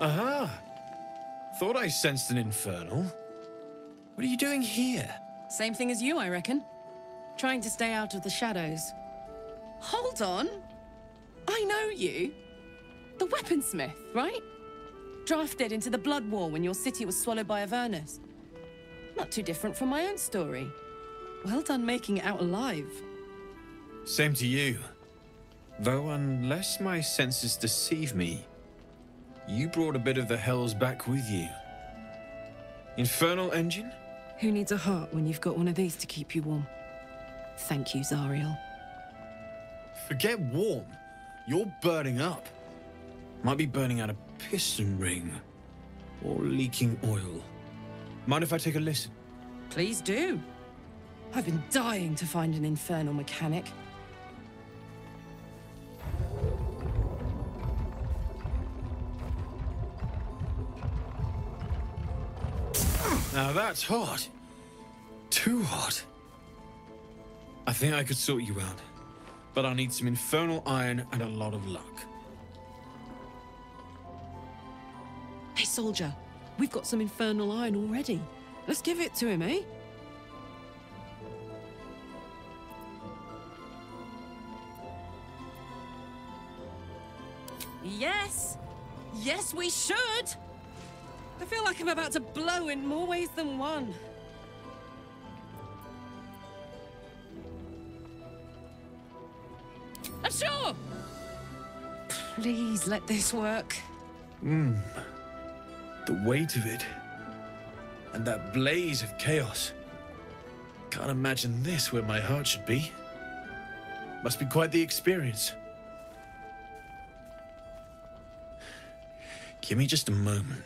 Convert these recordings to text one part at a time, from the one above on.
Aha! Thought I sensed an infernal. What are you doing here? Same thing as you, I reckon. Trying to stay out of the shadows. Hold on. I know you. The weaponsmith, right? Drafted into the Blood War when your city was swallowed by Avernus. Not too different from my own story. Well done making it out alive. Same to you. Though unless my senses deceive me, you brought a bit of the hells back with you. Infernal engine? Who needs a heart when you've got one of these to keep you warm? Thank you, Zariel. Forget warm. You're burning up. Might be burning out a piston ring. Or leaking oil. Mind if I take a listen? Please do. I've been dying to find an infernal mechanic. Now that's hot. Too hot. I think I could sort you out. But I'll need some infernal iron and a lot of luck. Hey, soldier. We've got some infernal iron already. Let's give it to him, eh? Yes! Yes, we should! I feel like I'm about to blow in more ways than one. I'm sure! Please let this work. Mmm. The weight of it. And that blaze of chaos. Can't imagine this where my heart should be. Must be quite the experience. Give me just a moment.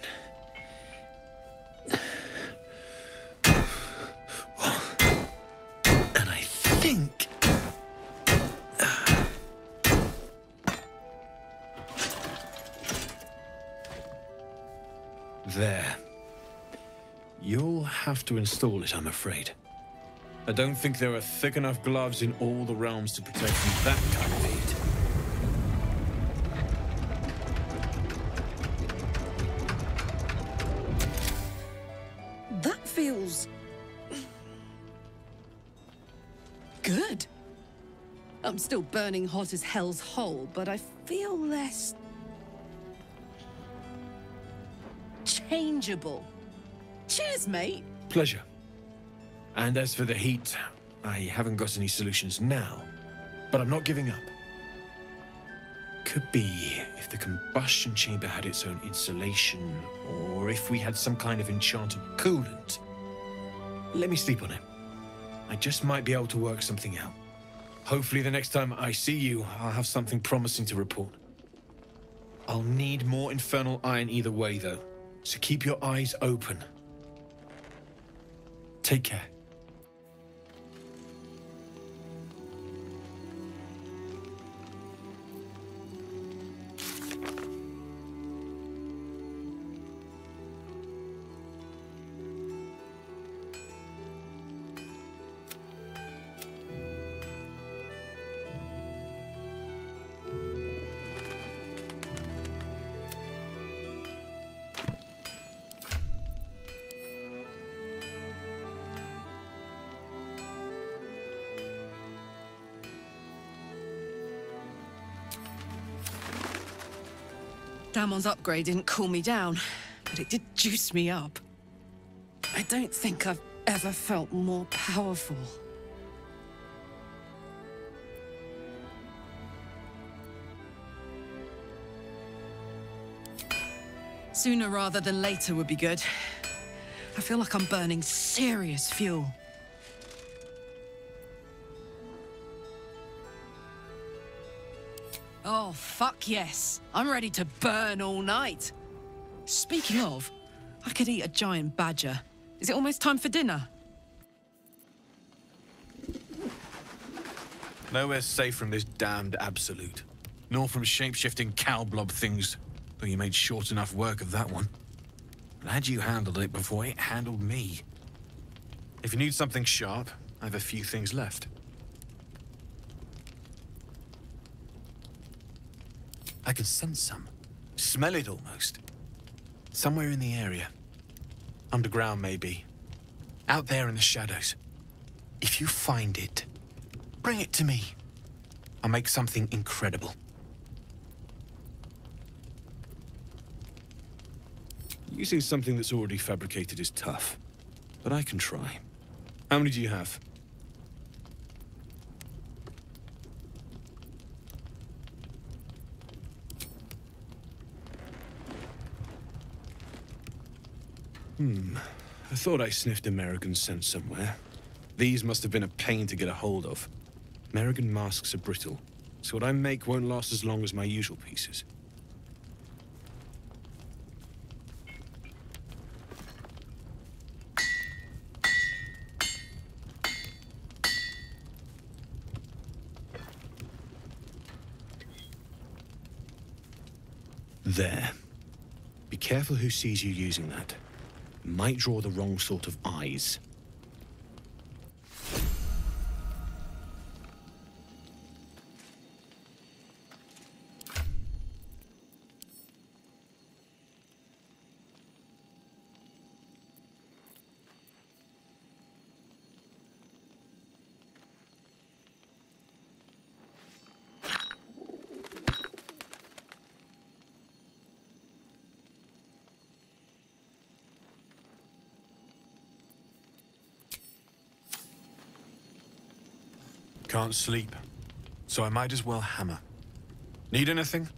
To install it, I'm afraid. I don't think there are thick enough gloves in all the realms to protect from that kind of heat. That feels... good. I'm still burning hot as hell's hole, but I feel less... changeable. Cheers, mate. Pleasure. And as for the heat, I haven't got any solutions now, but I'm not giving up. Could be if the combustion chamber had its own insulation, or if we had some kind of enchanted coolant. Let me sleep on it. I just might be able to work something out. Hopefully the next time I see you, I'll have something promising to report. I'll need more infernal iron either way, though, so keep your eyes open. Take care. Dammon's upgrade didn't cool me down, but it did juice me up. I don't think I've ever felt more powerful. Sooner rather than later would be good. I feel like I'm burning serious fuel. Oh, fuck yes. I'm ready to burn all night. Speaking of, I could eat a giant badger. Is it almost time for dinner? Nowhere safe from this damned absolute. Nor from shape-shifting cow blob things, though you made short enough work of that one. Glad you handled it before it handled me? If you need something sharp, I have a few things left. I can sense some. Smell it almost. Somewhere in the area. Underground, maybe. Out there in the shadows. If you find it, bring it to me. I'll make something incredible. Using something that's already fabricated is tough, but I can try. How many do you have? Hmm. I thought I sniffed American scent somewhere. These must have been a pain to get a hold of. American masks are brittle, so what I make won't last as long as my usual pieces. There. Be careful who sees you using that. Might draw the wrong sort of eyes. Can't sleep, so I might as well hammer. Need anything?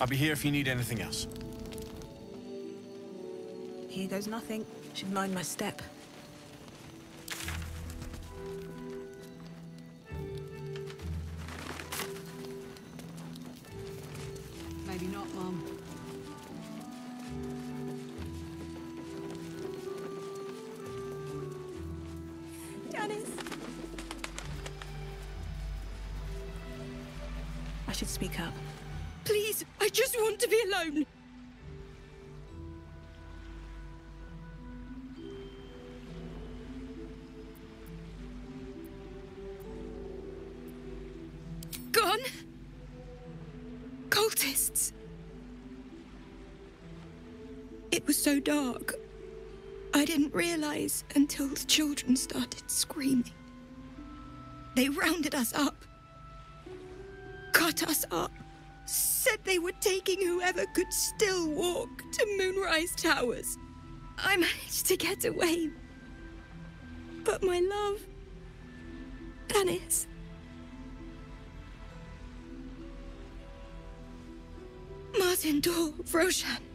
I'll be here if you need anything else. Here goes nothing. Should mind my step. Dark. I didn't realize until the children started screaming. They rounded us up, cut us up, said they were taking whoever could still walk to Moonrise Towers. I managed to get away. But my love, Dennis, Martin Dor, Roshan.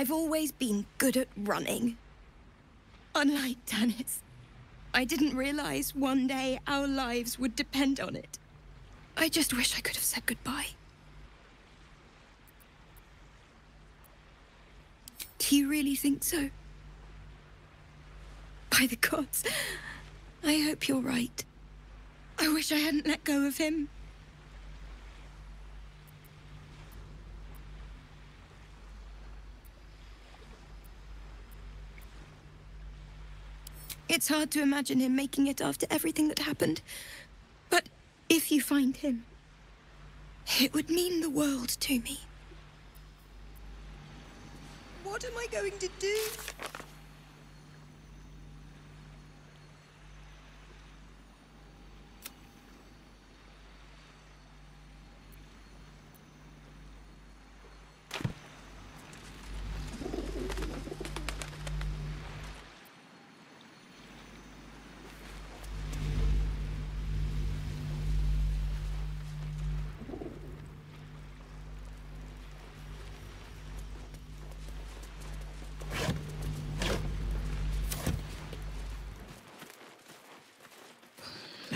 I've always been good at running. Unlike Dennis, I didn't realize one day our lives would depend on it. I just wish I could have said goodbye. Do you really think so? By the gods, I hope you're right. I wish I hadn't let go of him. It's hard to imagine him making it after everything that happened. But if you find him, it would mean the world to me. What am I going to do?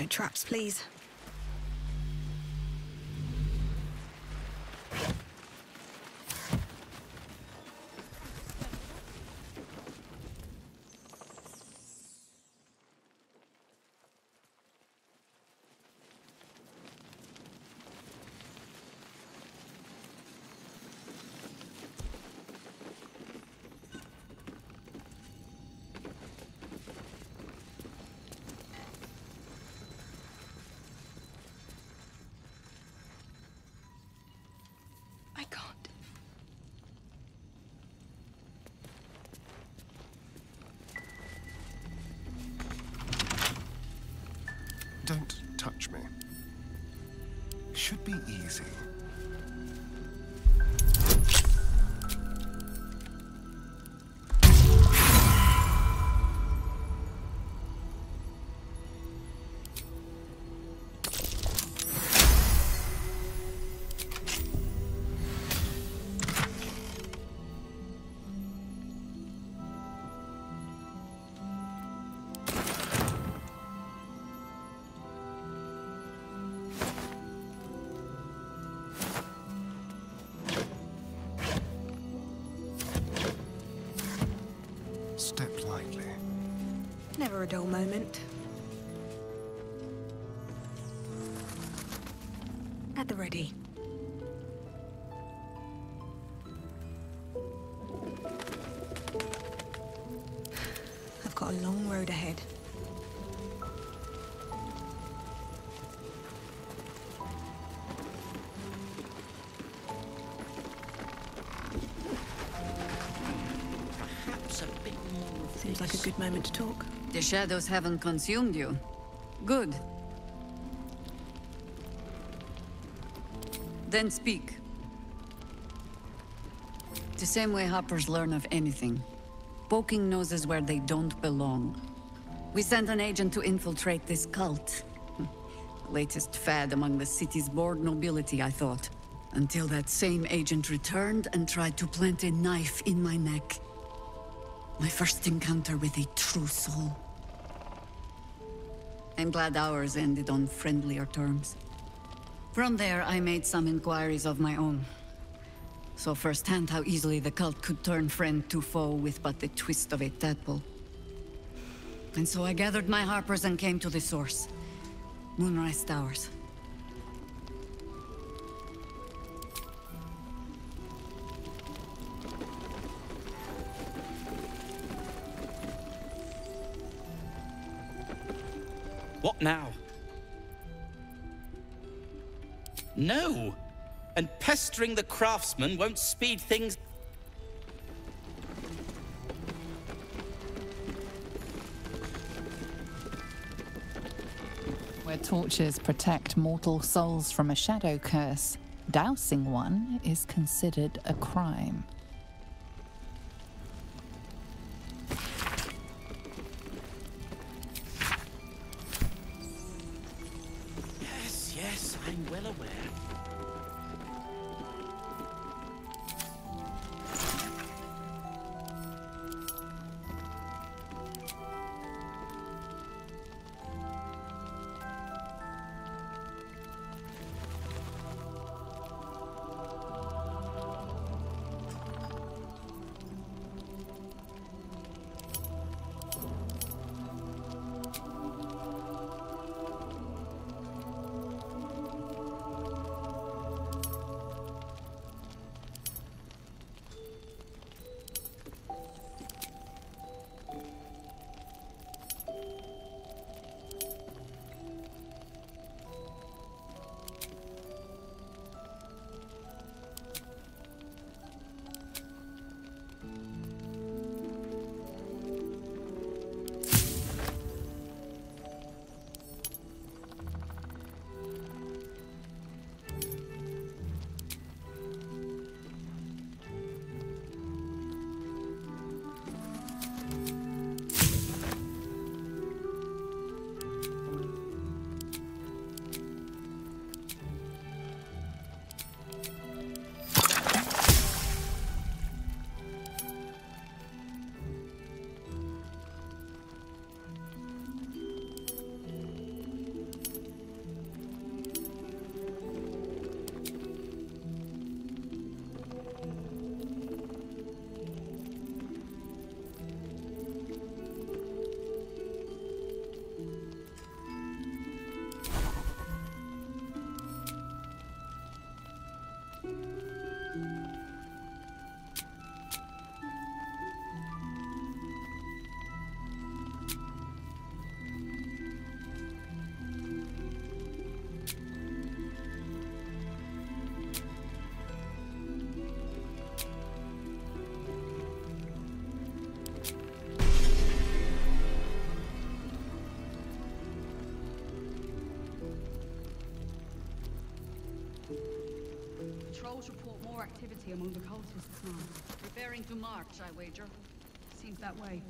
No traps, please. A dull moment. At the ready. I've got a long road ahead. Perhaps a bit more of Seems like a good moment to talk. The shadows haven't consumed you. Good. Then speak. The same way Harpers learn of anything. Poking noses where they don't belong. We sent an agent to infiltrate this cult. Latest fad among the city's bored nobility, I thought. Until that same agent returned and tried to plant a knife in my neck. My first encounter with a true soul. I'm glad ours ended on friendlier terms. From there, I made some inquiries of my own. Saw firsthand how easily the cult could turn friend to foe with but the twist of a tadpole. And so I gathered my harpers and came to the source. Moonrise Towers. What now? No! And pestering the craftsman won't speed things. Where torches protect mortal souls from a shadow curse, dousing one is considered a crime. Activity among the cultists now. Preparing to march, I wager. Seems that way.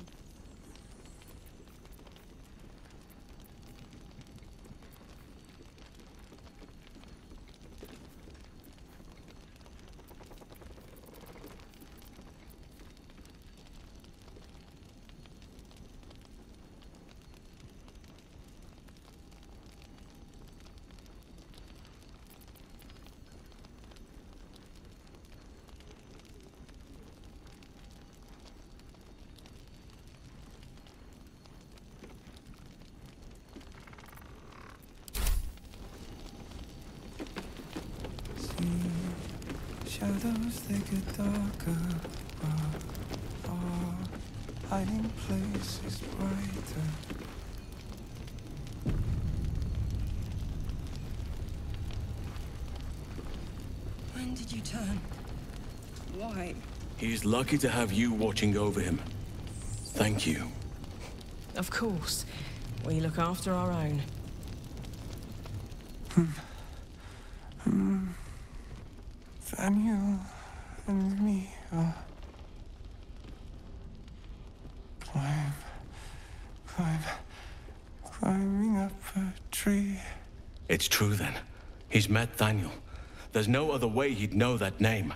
Shadows they get darker, but our hiding place is brighter. When did you turn? Why? He's lucky to have you watching over him. Thank you. Of course. We look after our own. Hmm. Daniel and me are climb, climb, climbing up a tree. It's true then. He's met Daniel. There's no other way he'd know that name.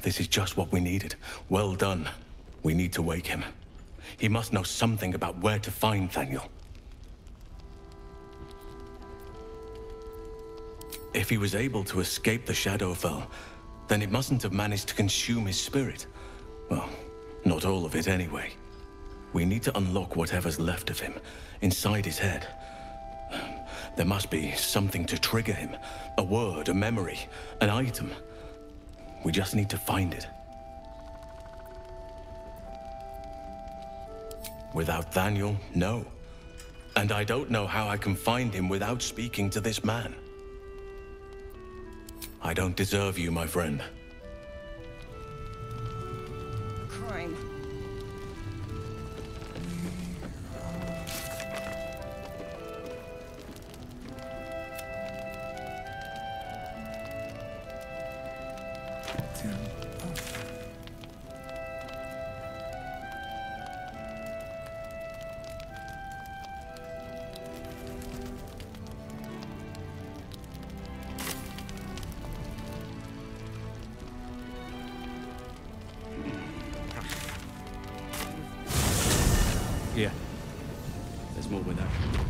This is just what we needed. Well done. We need to wake him. He must know something about where to find Daniel. If he was able to escape the Shadowfell, then it mustn't have managed to consume his spirit. Well, not all of it anyway. We need to unlock whatever's left of him, inside his head. There must be something to trigger him. A word, a memory, an item. We just need to find it. Without Daniel, no. And I don't know how I can find him without speaking to this man. I don't deserve you, my friend. With that.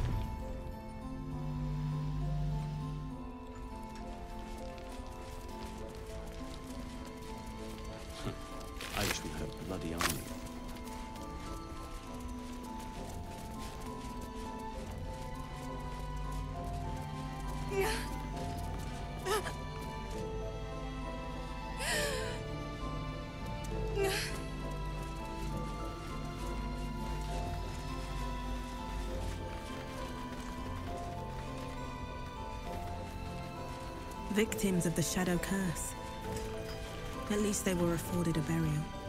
Victims of the Shadow Curse. At least they were afforded a burial.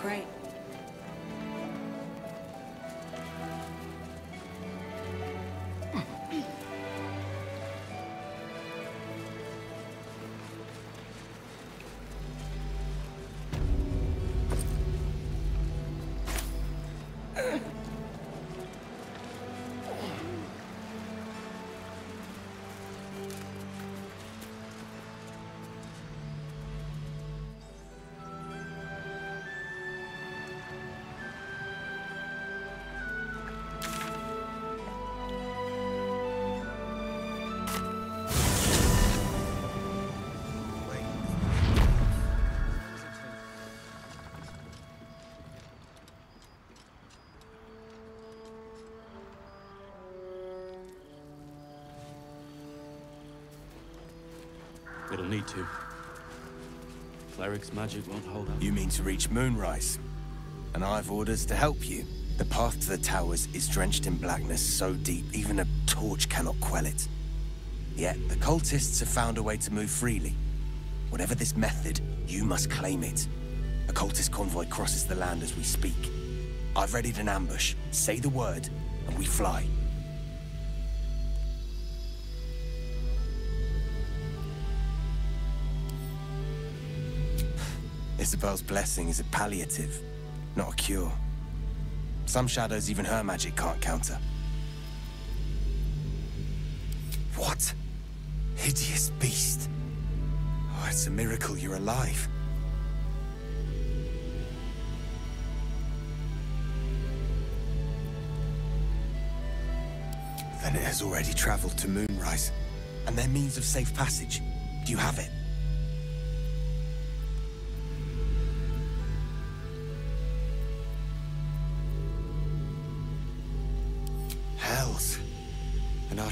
Just It'll need to. Cleric's magic won't hold up. You mean to reach Moonrise? And I've orders to help you. The path to the towers is drenched in blackness so deep even a torch cannot quell it. Yet the cultists have found a way to move freely. Whatever this method, you must claim it. A cultist convoy crosses the land as we speak. I've readied an ambush. Say the word, and we fly. Isobel's blessing is a palliative, not a cure. Some shadows even her magic can't counter. What? Hideous beast. Oh, it's a miracle you're alive. Then it has already traveled to Moonrise. and their means of safe passage. Do you have it?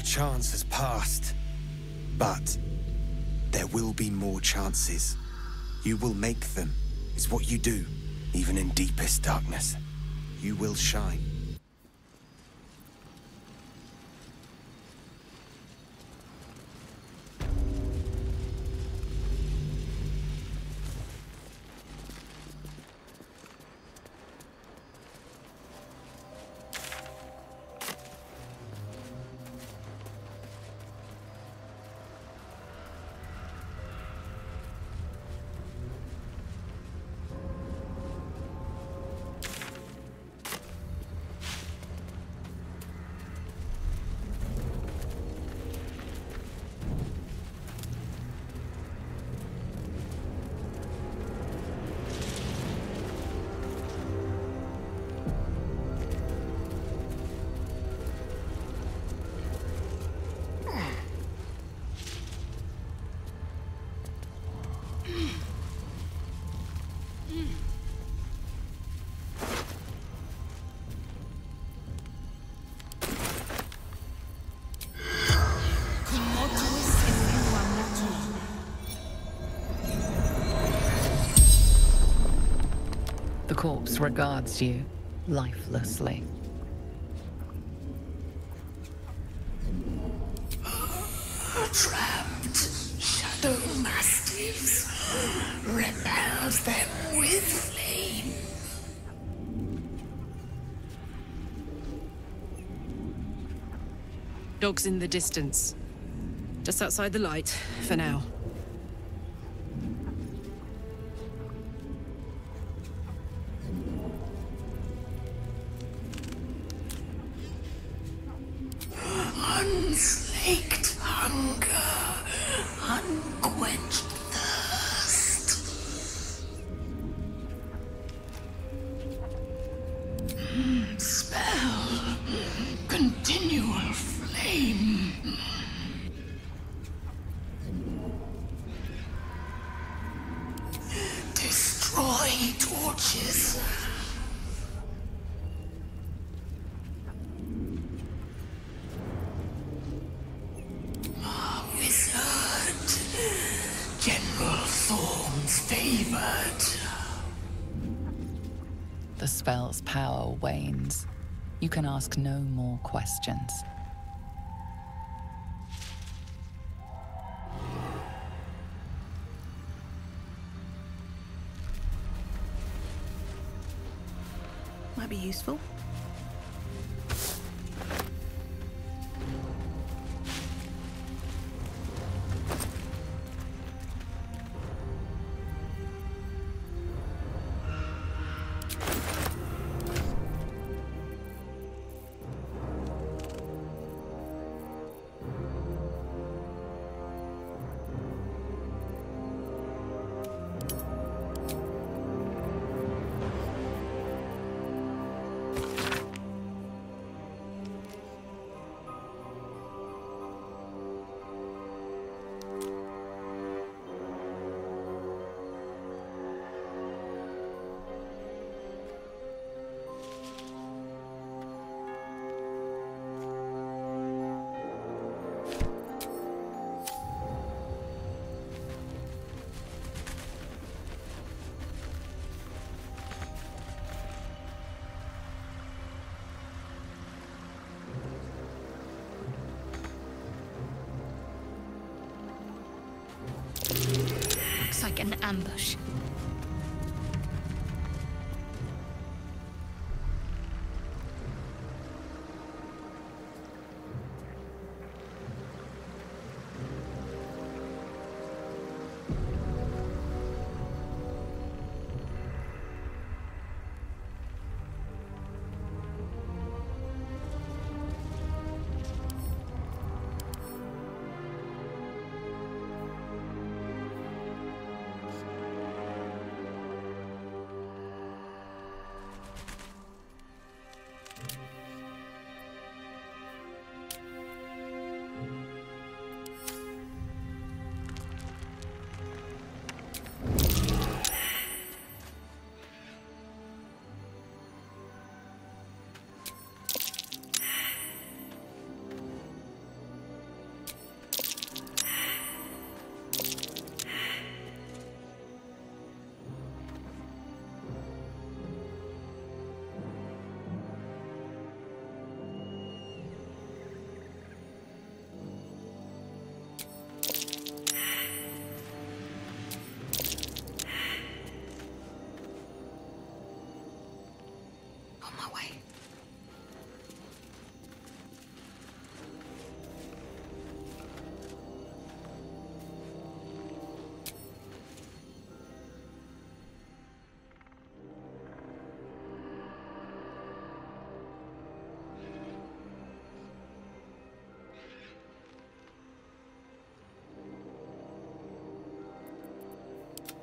Chance has passed. But there will be more chances. You will make them. It's what you do, even in deepest darkness. You will shine. The corpse regards you lifelessly. Trapped shadow mastiffs. Repels them with flame. Dogs in the distance. Just outside the light, for now. Unslaked ask no more questions. Might be useful. An ambush. Our way.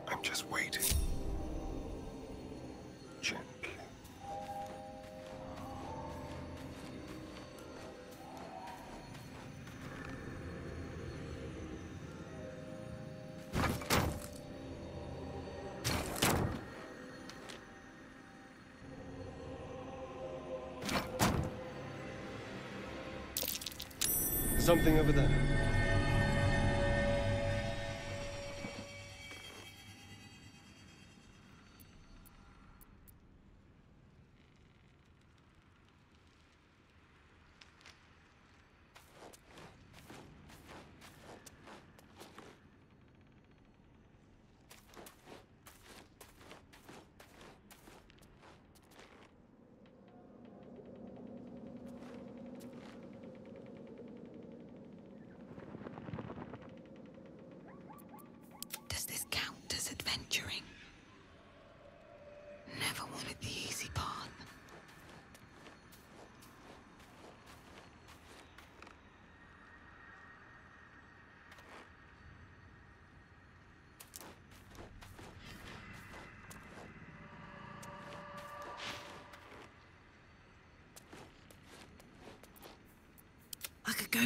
I'm just waiting. Something over there.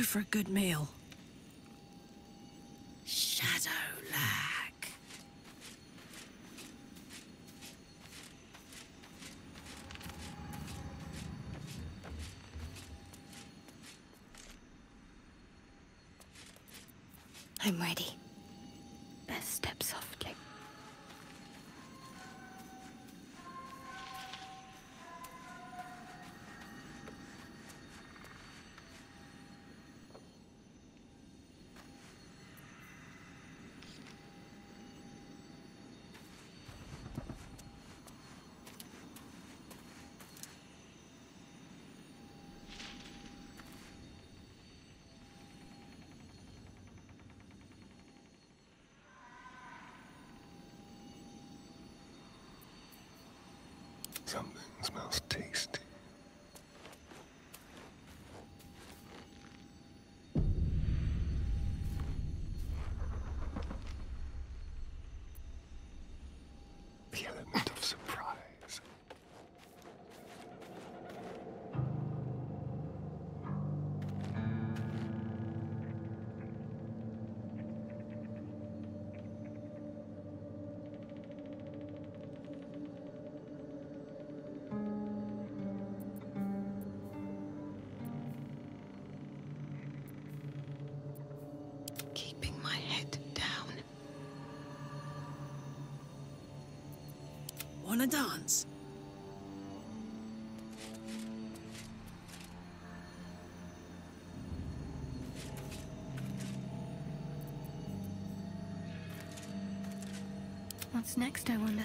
For a good meal. Something smells tasty. Wanna dance? What's next, I wonder?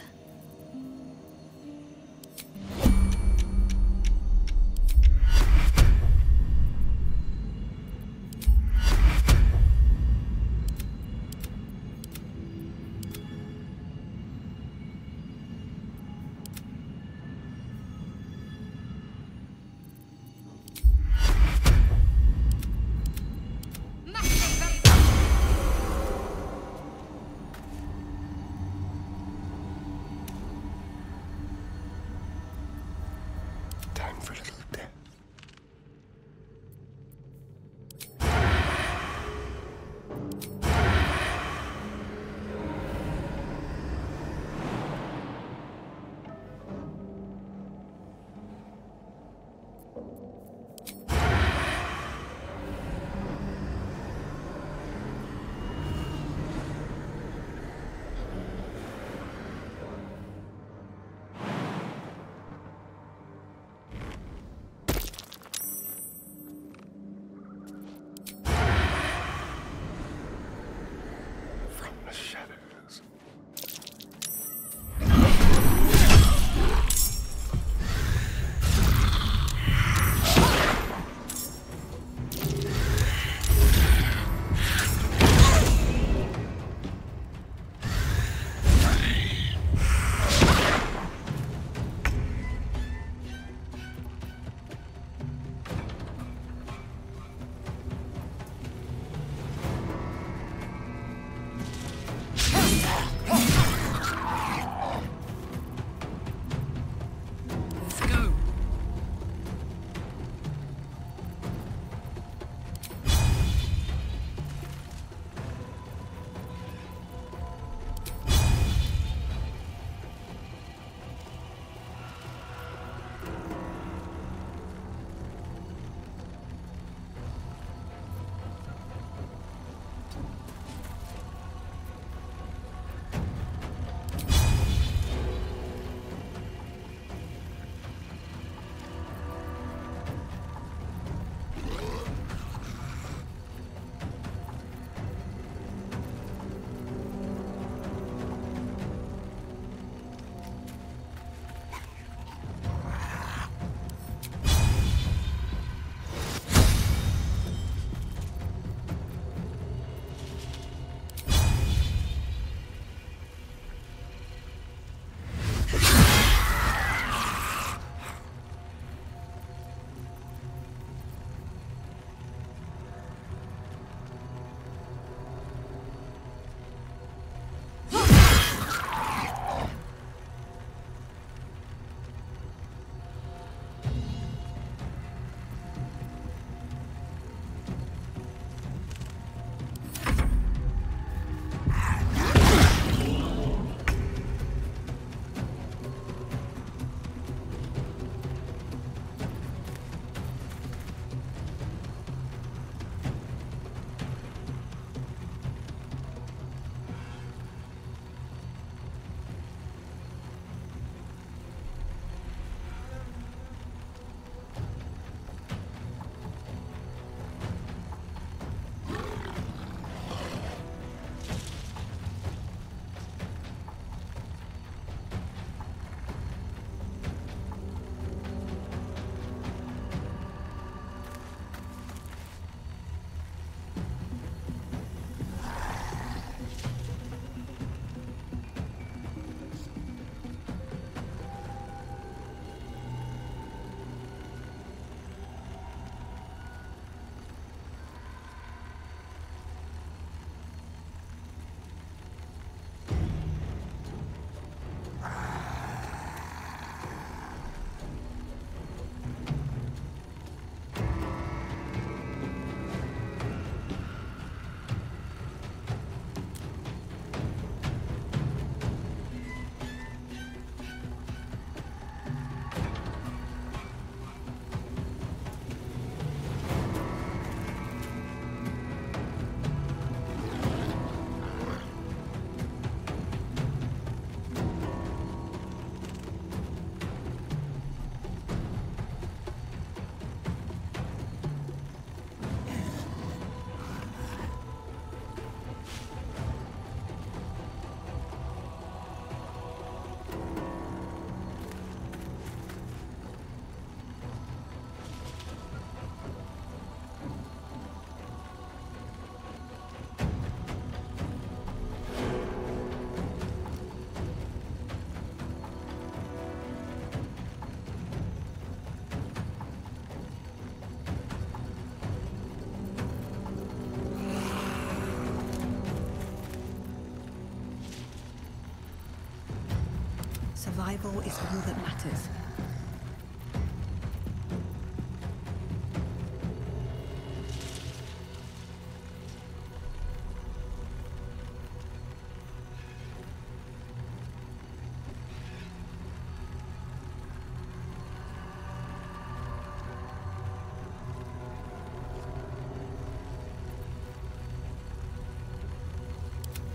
Survival is all that matters.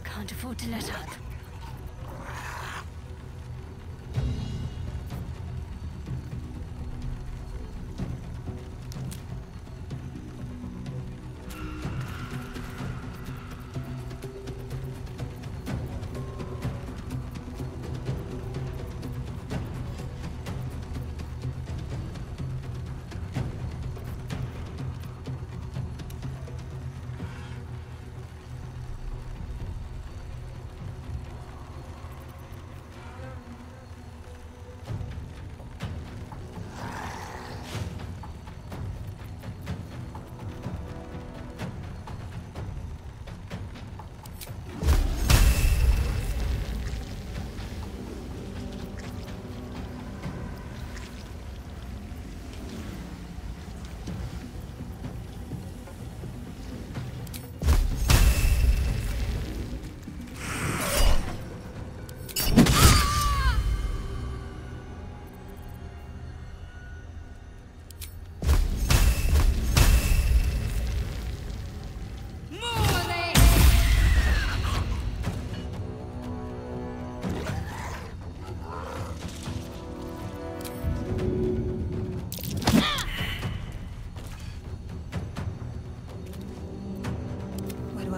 Can't afford to let up.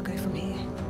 go from here.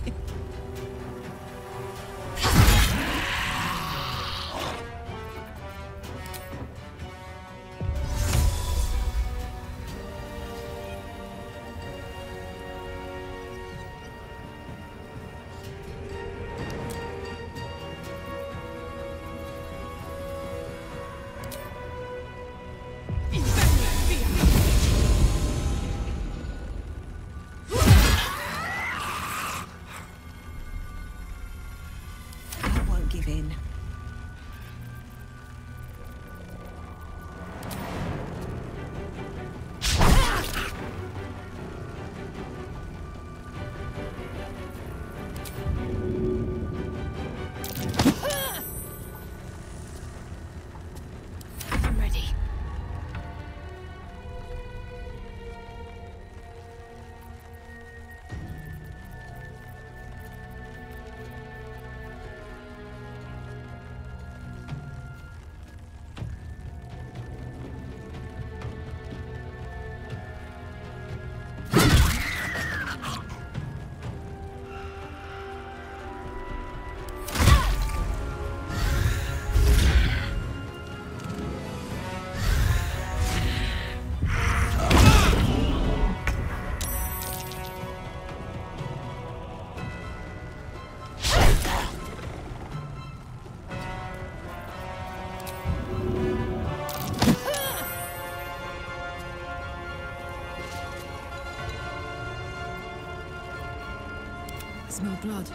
blood.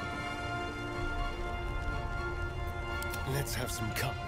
Let's have some cup.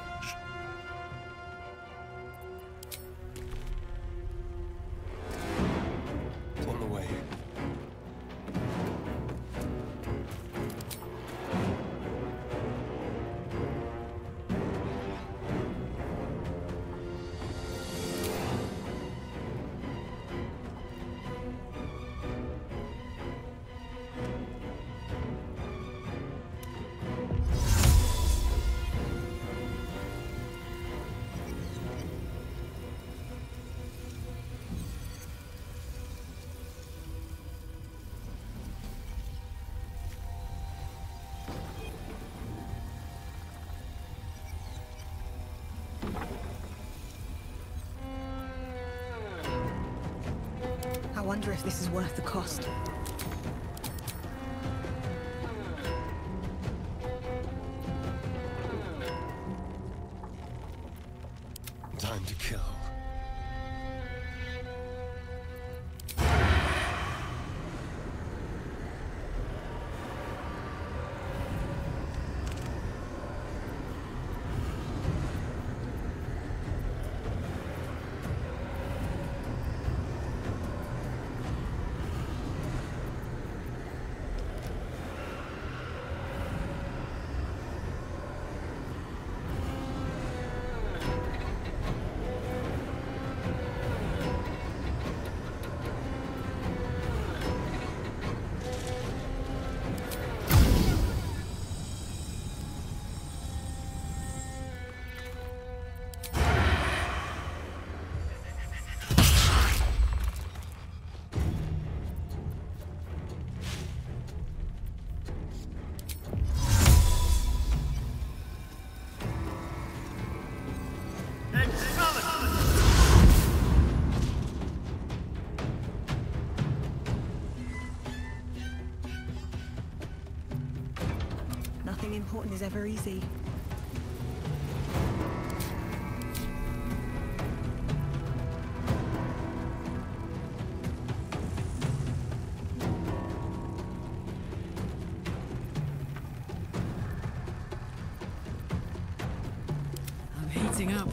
was ever easy. I'm heating up.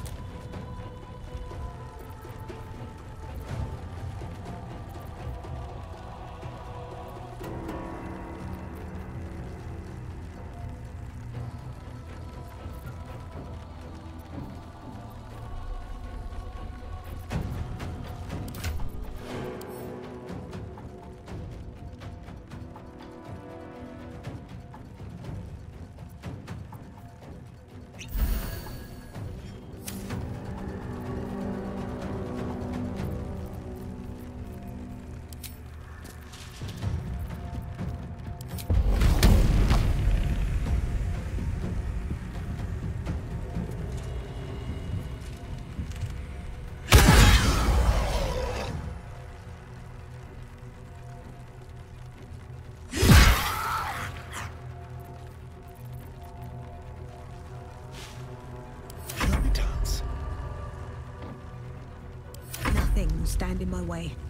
Way.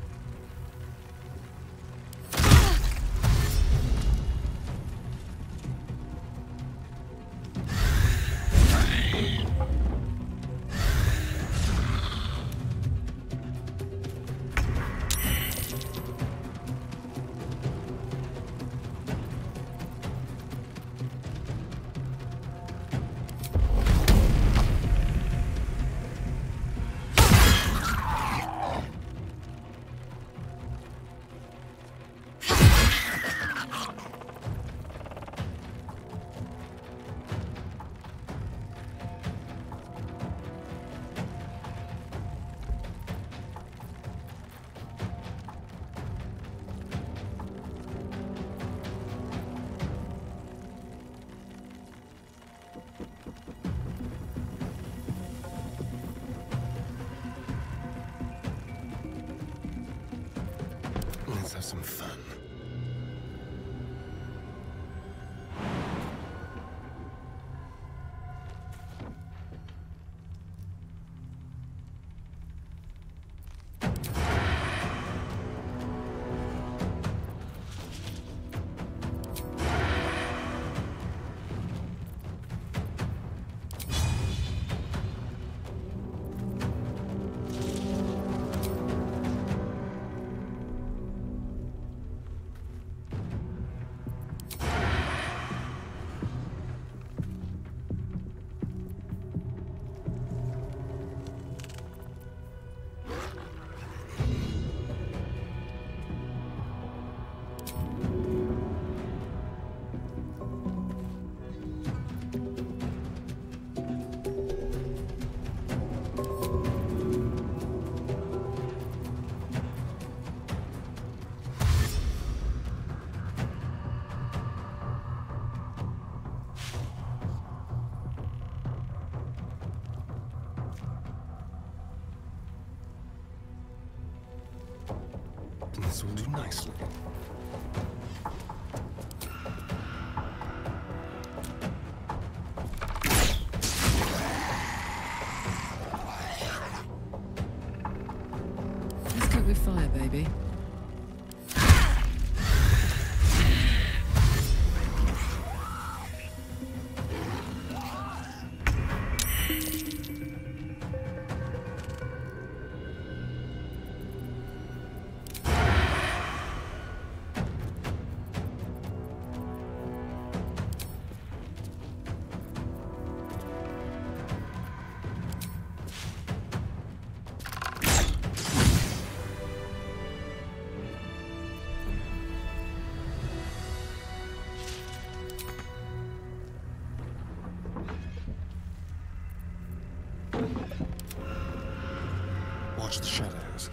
Shadows.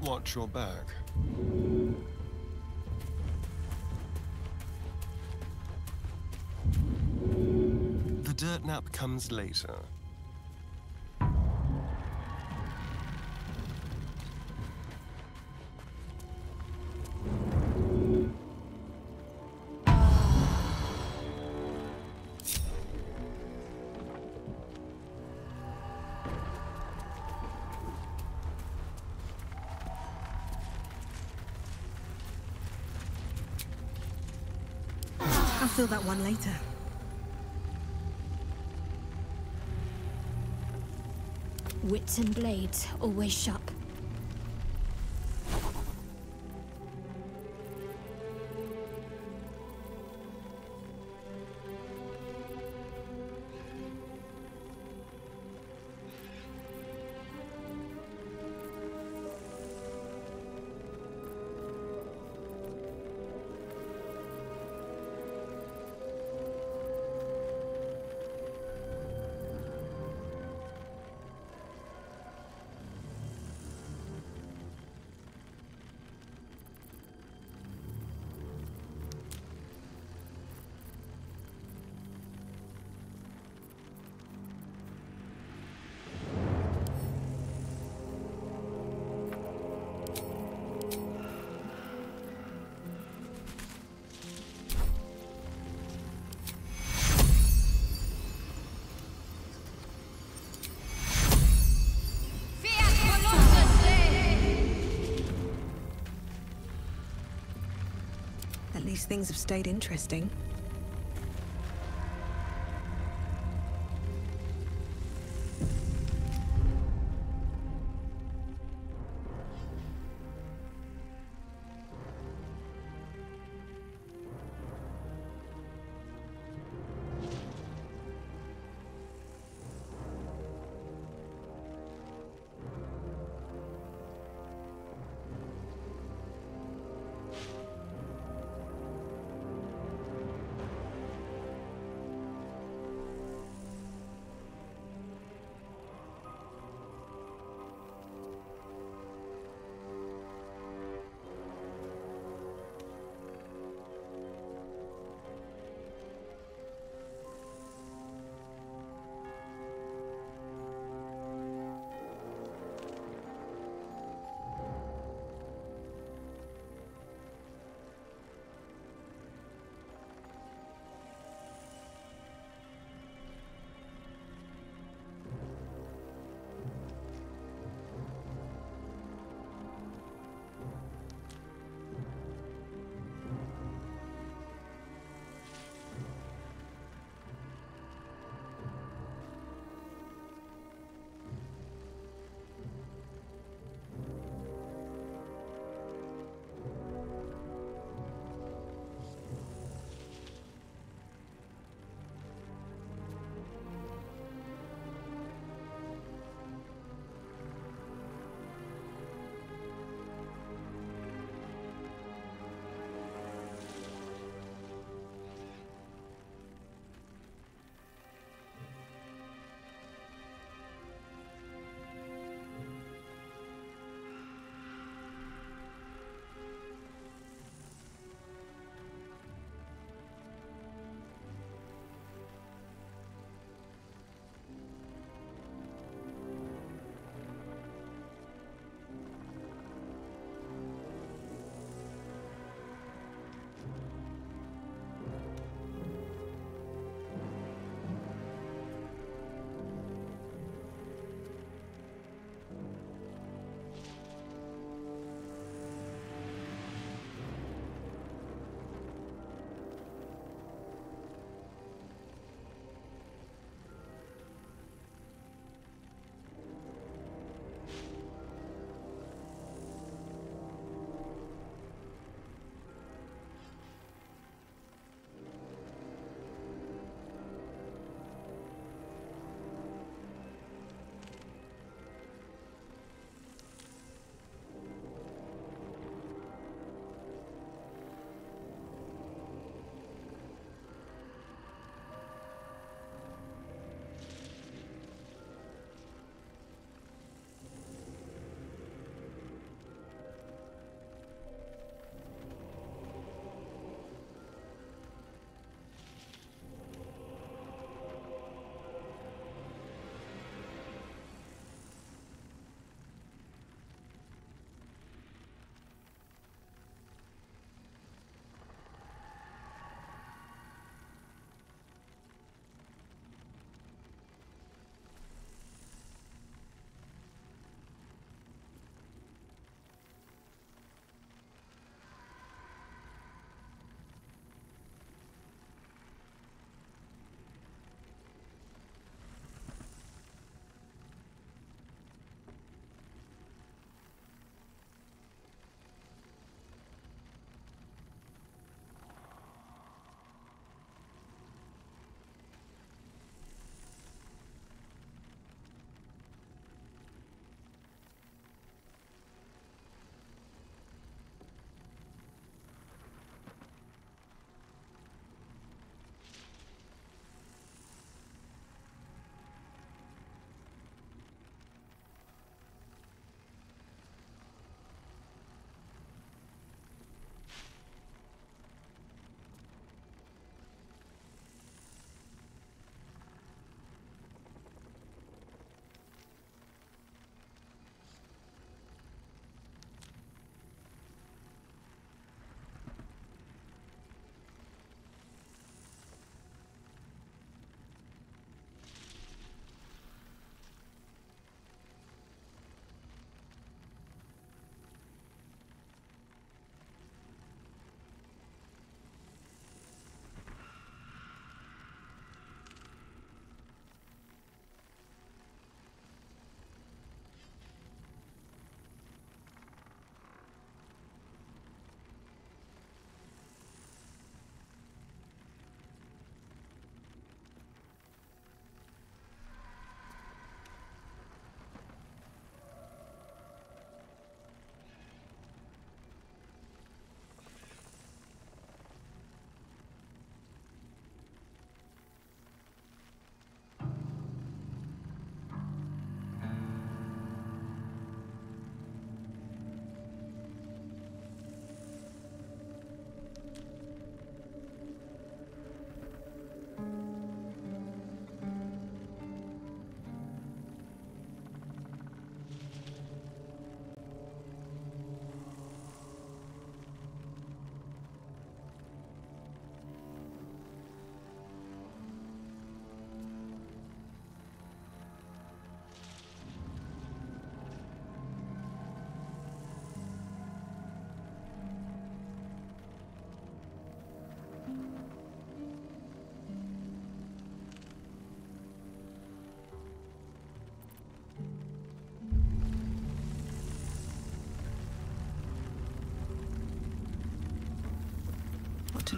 Watch your back. Comes later. I'll fill that one later. And blades, always sharp. Things have stayed interesting.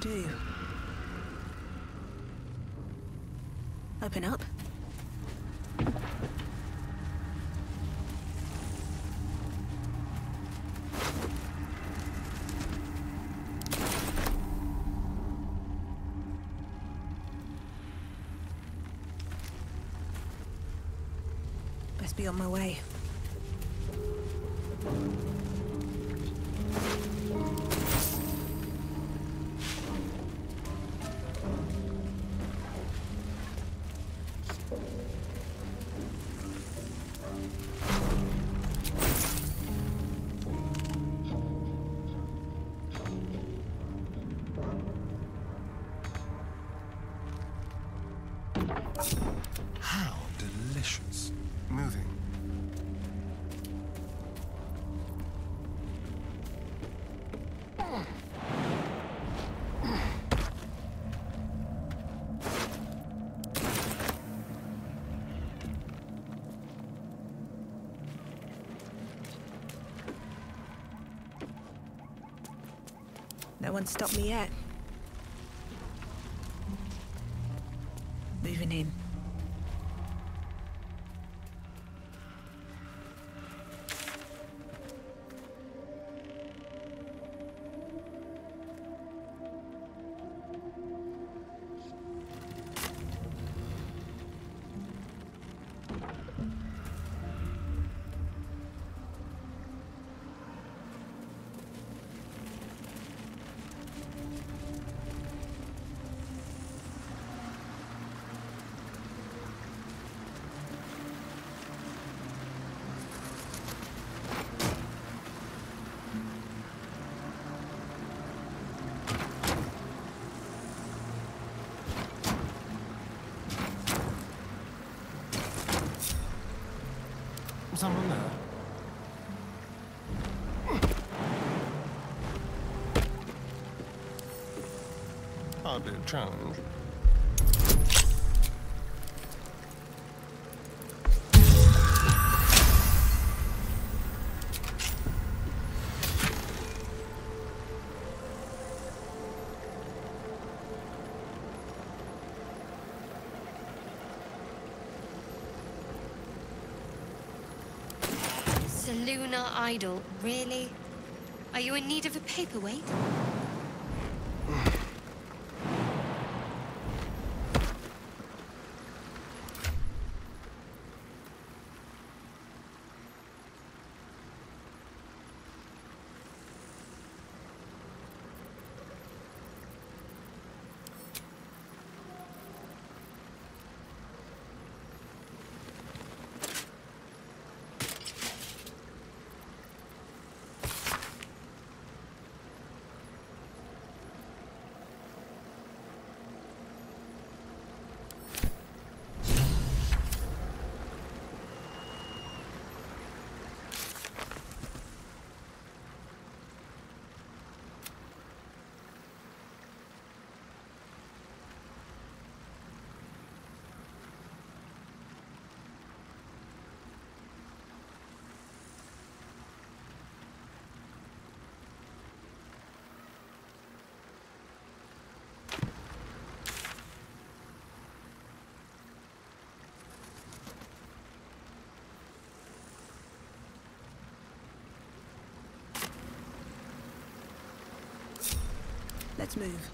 To do. Open up. Best be on my way. No one stopped me yet. Someone there? Hardly a challenge. Selûne Idol, really? Are you in need of a paperweight? Let's move.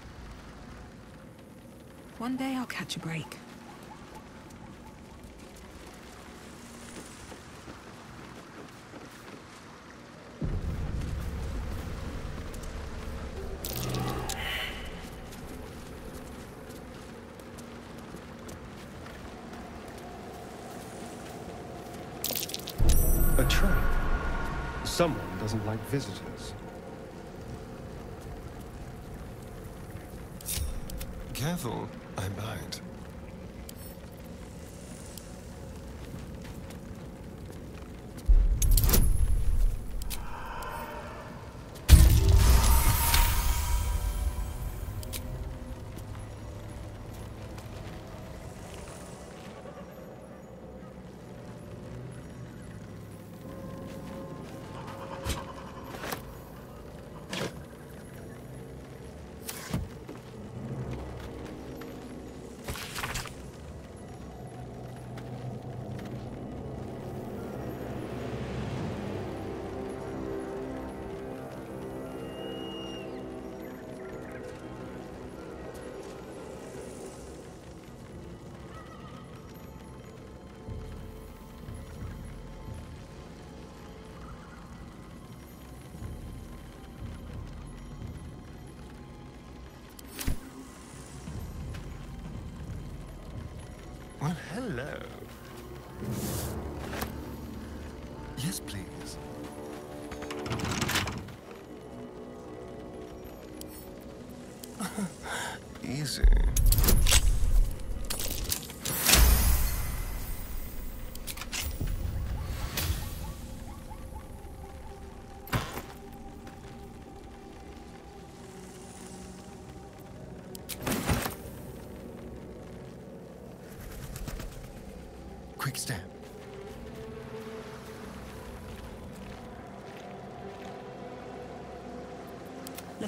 One day I'll catch a break. A trap. Someone doesn't like visitors. Careful, I bite.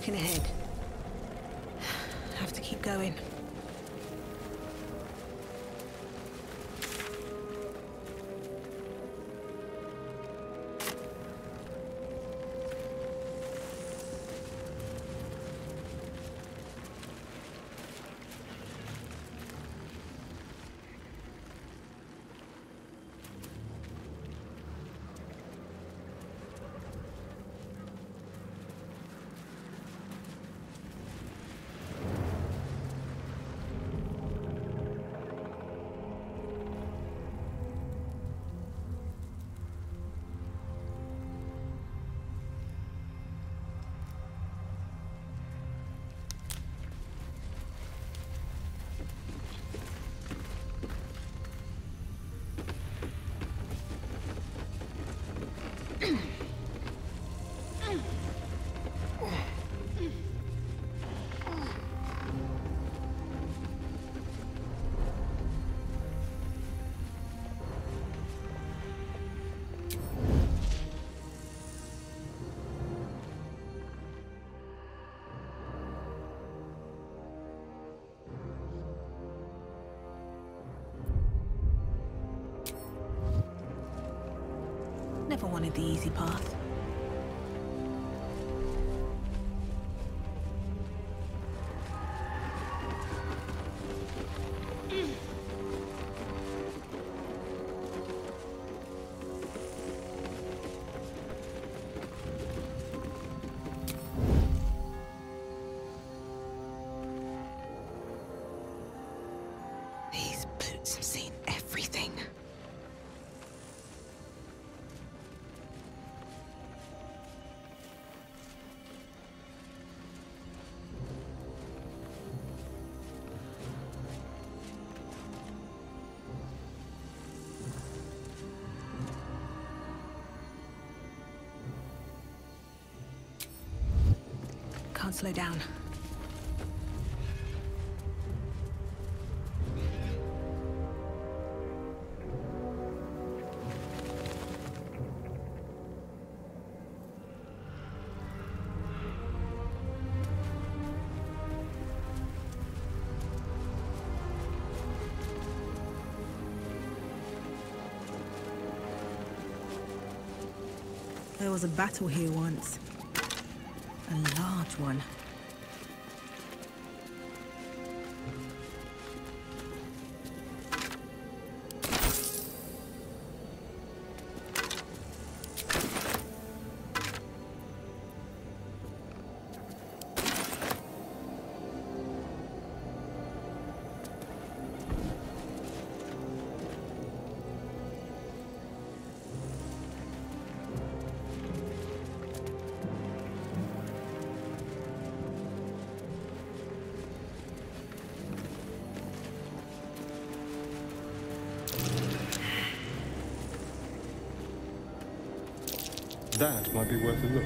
Looking ahead. Have to keep going. Never wanted the easy path. Slow down. There was a battle here once. One. That might be worth a look.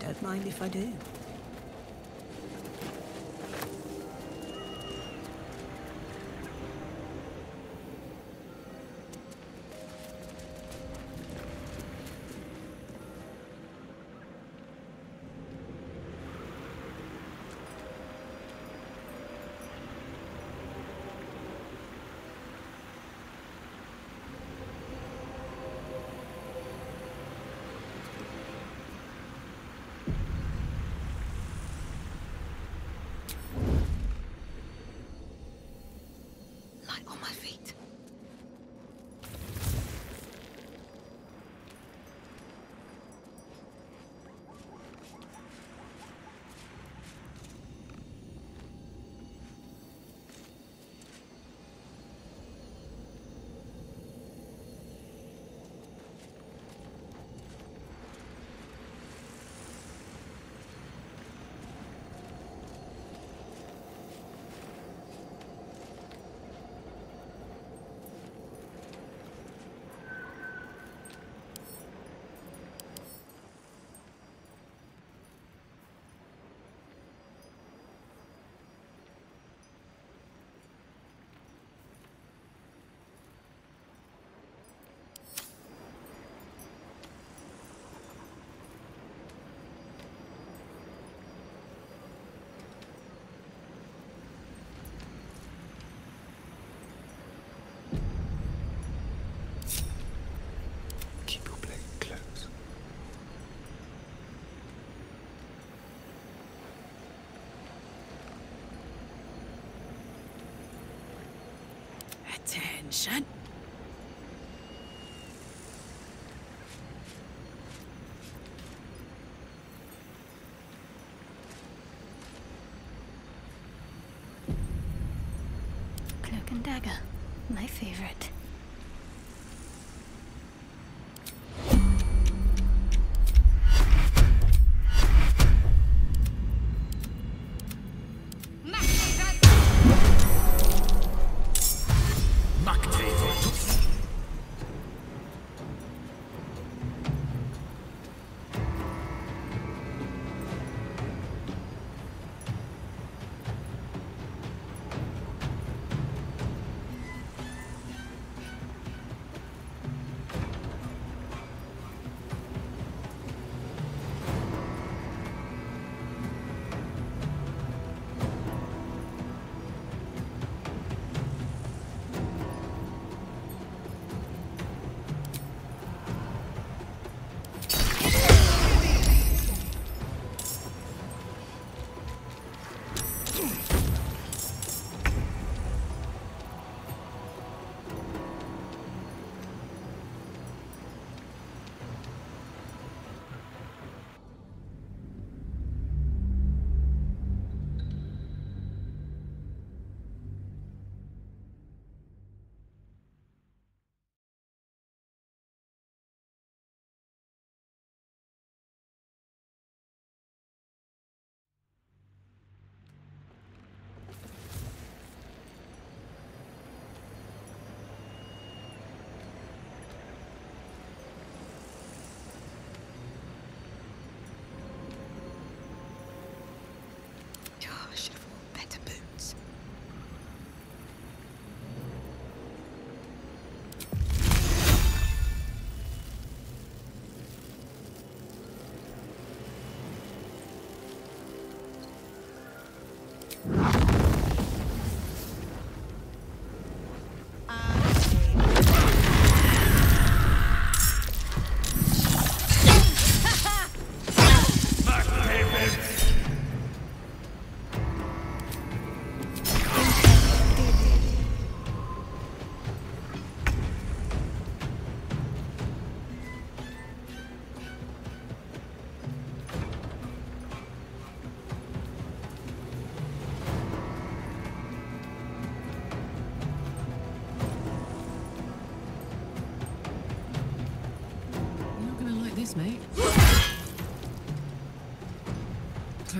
Don't mind if I do. On my feet. Keep your blade close. Attention.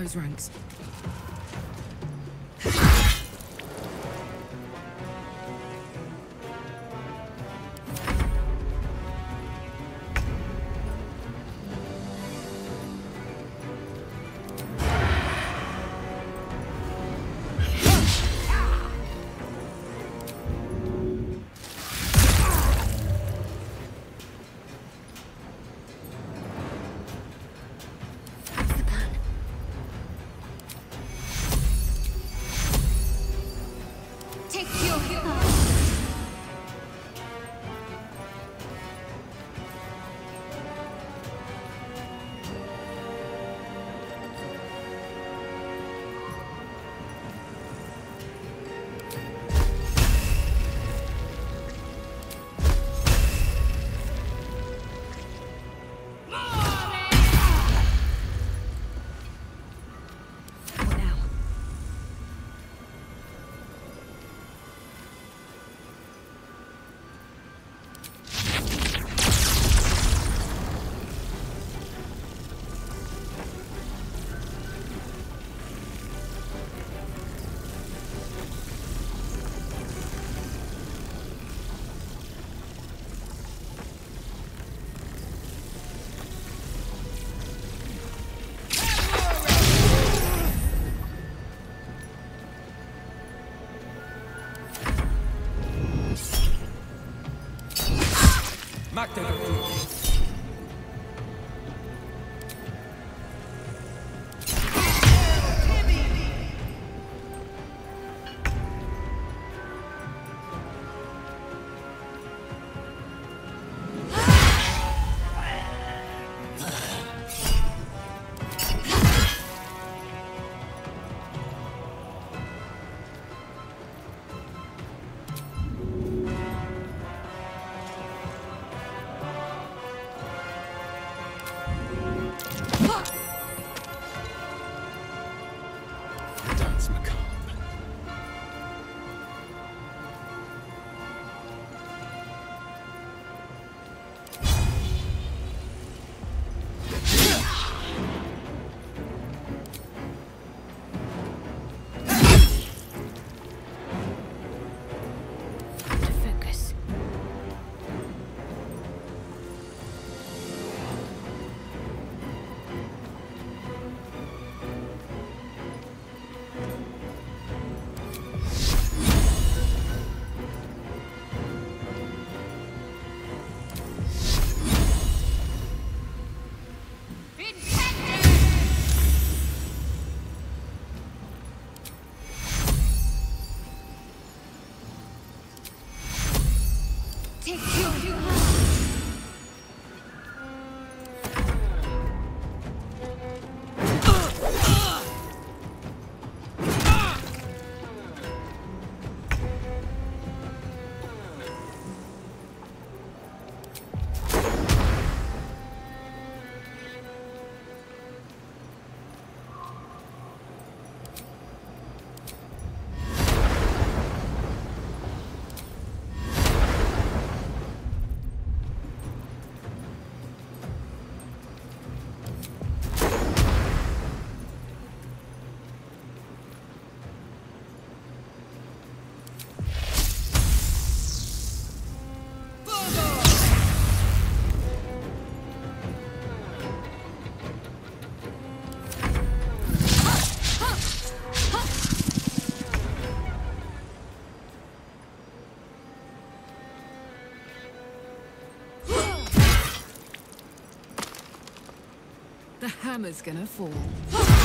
Close ranks. The hammer's gonna fall.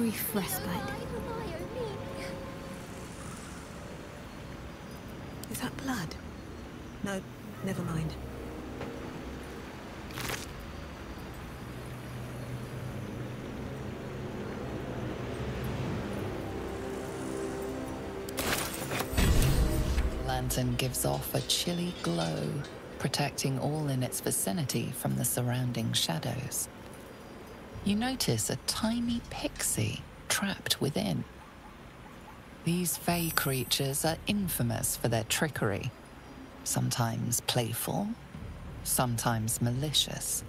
Brief respite. Is that blood? No, never mind. The lantern gives off a chilly glow, protecting all in its vicinity from the surrounding shadows. You notice a tiny pixie trapped within. These Fey creatures are infamous for their trickery, sometimes playful, sometimes malicious.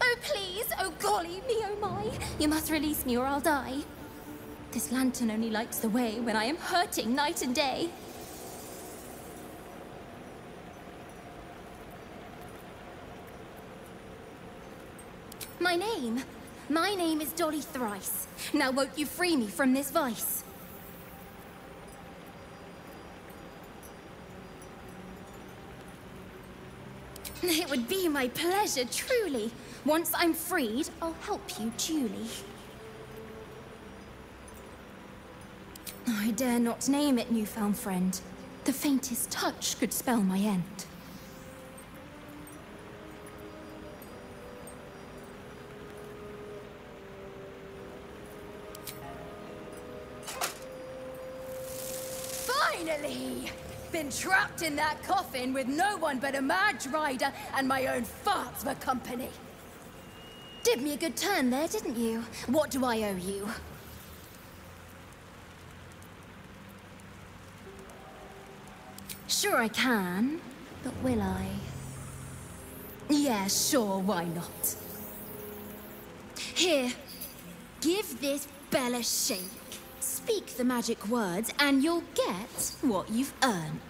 Oh, please! Oh, golly me, oh my! You must release me or I'll die. This lantern only lights the way when I am hurting night and day. My name? My name is Dolly Thrice. Now won't you free me from this vice? It would be my pleasure, truly. Once I'm freed, I'll help you duly. I dare not name it, newfound friend. The faintest touch could spell my end. Been trapped in that coffin with no one but a mad Rider and my own farts for company. Did me a good turn there, didn't you? What do I owe you? Sure I can, but will I? Yeah, sure, why not? Here, give this bell a shake. Speak the magic words, and you'll get what you've earned.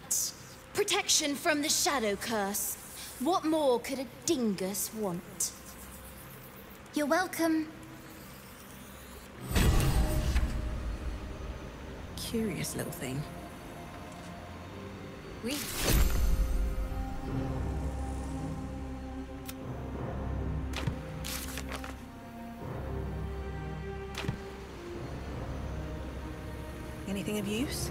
Protection from the shadow curse. What more could a dingus want? You're welcome. Curious little thing. We. Anything of use?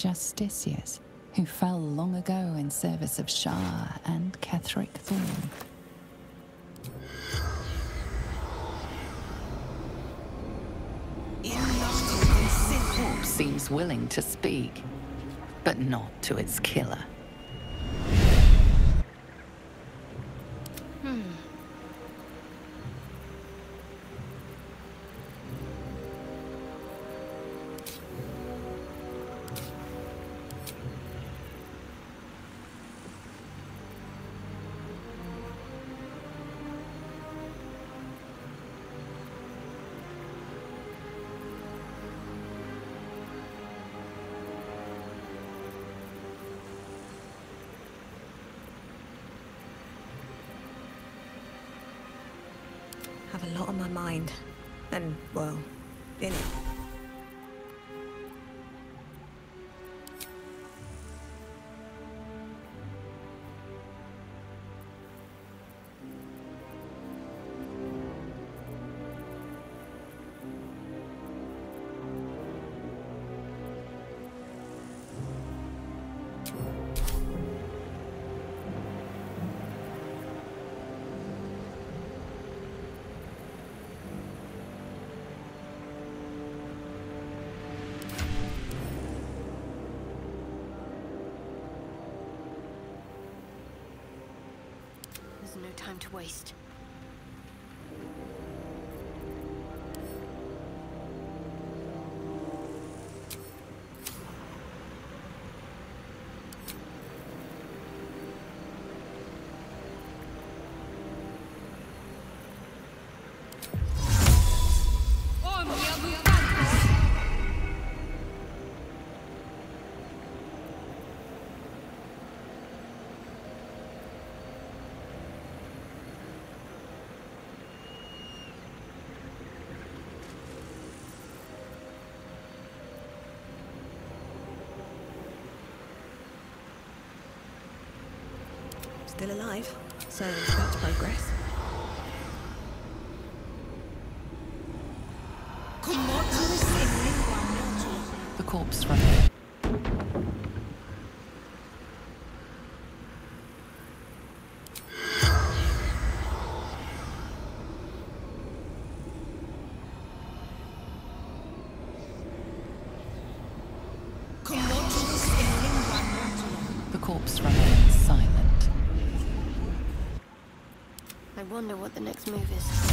Justicius, who fell long ago in service of Shar and Ketheric Thorn. Seems willing to speak, but not to its killer. Have a lot on my mind. And, well, in it. Time to waste. Still alive, so that's progress. The corpse running. Wonder what the next move is.